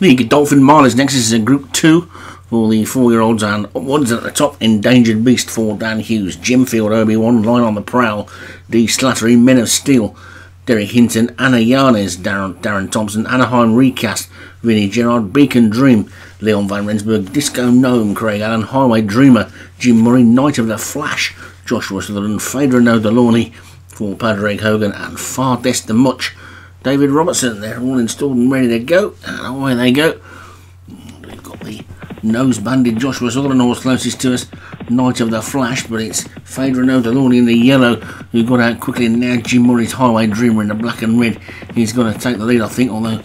The Godolphin Milers next is in Group 2 for the four-year-olds and upwards at the top, Endangered Beast for Dan Hughes, Jim Field, Obi-Wan, Lion on the Prowl, D. Slattery, Men of Steel, Derek Hinton, Anna Yanes, Darren, Darren Thompson, Anaheim Recast, Vinnie Gerard, Beacon Dream, Leon Van Rensburg, Disco Gnome, Craig Allen, Highway Dreamer, Jim Murray, Knight of the Flash, Joshua Sutherland, Phaedra No Delorney for Padraig Hogan, and Far Dest the Much, David Robertson. They're all installed and ready to go, and away they go. We've got the nose banded Joshua always closest to us, Knight of the Flash, but it's Phaedra No Delorney in the yellow who got out quickly, and now Jim Murray's Highway Dreamer in the black and red. He's going to take the lead, I think, although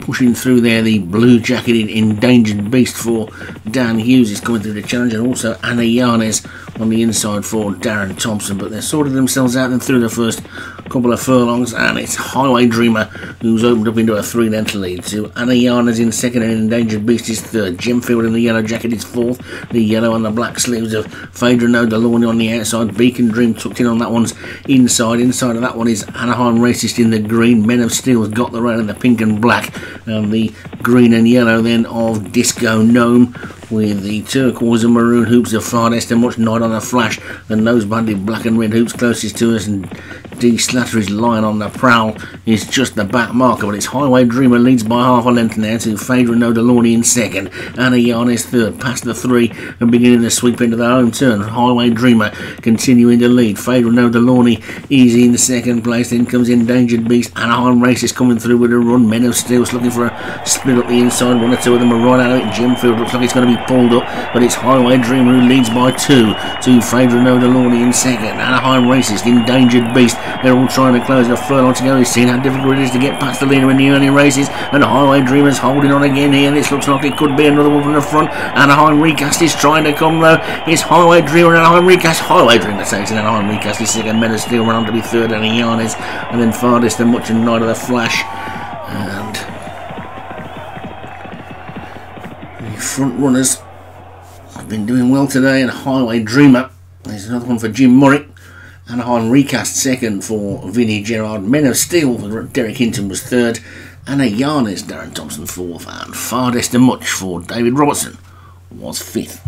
pushing through there the blue jacketed endangered beast for Dan Hughes is coming through the challenge and also Anna Yanes on the inside for Darren Thompson. But they've sorted themselves out and through the first couple of furlongs and it's Highway Dreamer who's opened up into a three length lead. So Anna Yanes in second and endangered beast is third. Jim Field in the yellow jacket is fourth. The yellow and the black sleeves of Phaedra No Delorney on the outside. Beacon Dream tucked in on that one's inside. Inside of that one is Anaheim Recast in the green. Men of Steel has got the red and the pink and black. And the green and yellow then of Disco Gnome with the turquoise and maroon hoops of farthest and much night on the flash the nose banded black and red hoops closest to us and D Slattery's Lion on the Prowl. Is just the back marker but it's Highway Dreamer leads by half a length now to No Delorney in second. Yarn is third past the three and beginning to sweep into the home turn. Highway Dreamer continuing to lead. No Delorney easy in the second place then comes Endangered Beast. Anaheim Race is coming through with a run. Men of Steel's looking for a split up the inside. One or two of them are right out of it. Jim Field looks like it's going to be pulled up, but it's Highway Dreamer who leads by two to No Delorney in second. Anaheim Recast, Endangered Beast. They're all trying to close the furlong together. He's seen how difficult it is to get past the leader in the early races, and Highway Dreamer's holding on again here. This looks like it could be another one from the front. Anaheim Recast is trying to come though. It's Highway Dreamer and Anaheim Recast. Highway Dreamer takes it, Anaheim Recast is second. Men of Steel run on to be third, and Yanis, and then farthest and much and Knight of the Flash. And the front runners have been doing well today, and Highway Dreamer. There's another one for Jim Murray. Anaheim Recast second for Vinnie Gerard. Men of Steel, Derek Hinton was third. Anna Yarnes, Darren Thompson fourth. And Farthest and Much for David Robertson was fifth.